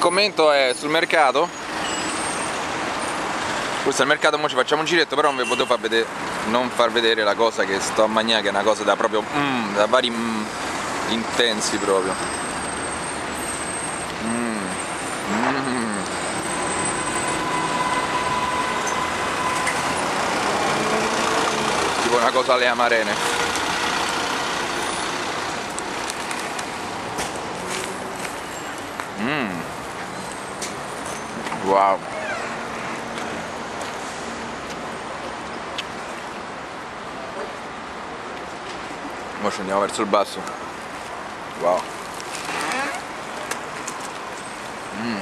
commento è sul mercato. Questo è il mercato, ora ci facciamo un giretto però non vi potevo far vedere, non far vedere la cosa che sto a mangiare che è una cosa da proprio mm, da vari mm, intensi proprio. Mm, mm. tipo una cosa alle amarene Wow. Ora scendiamo verso il basso. Wow. Mmm.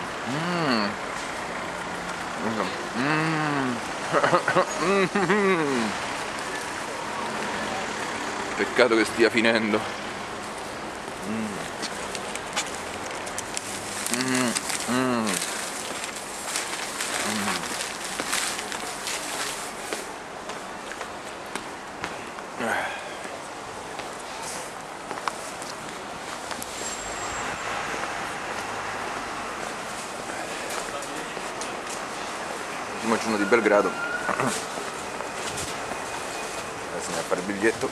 Mmm. Peccato che stia finendo. Mm, Ultimo giorno di Belgrado. Adesso andiamo a fare il biglietto.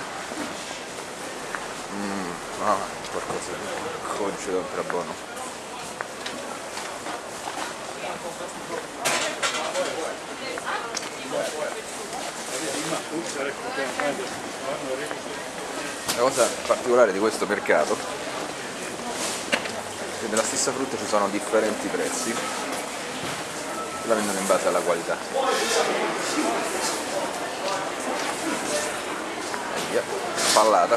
Mm, ah, qualcosa di coggio tra buono. La cosa particolare di questo mercato è che della stessa frutta ci sono differenti prezzi e la vendono in base alla qualità. Via, pallata.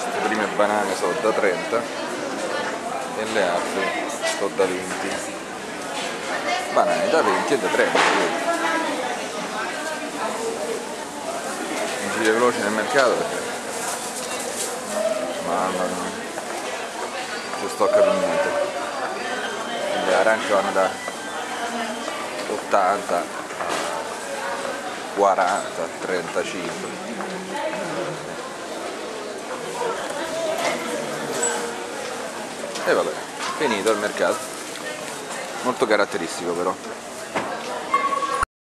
Queste prime banane sono da 30 e le altre sono da 20 banane da 20 e da 30 un giro veloce nel mercato perché mamma mia. Non sto a capire niente. Le arance vanno da 80 a 40 35 e vabbè finito il mercato molto caratteristico però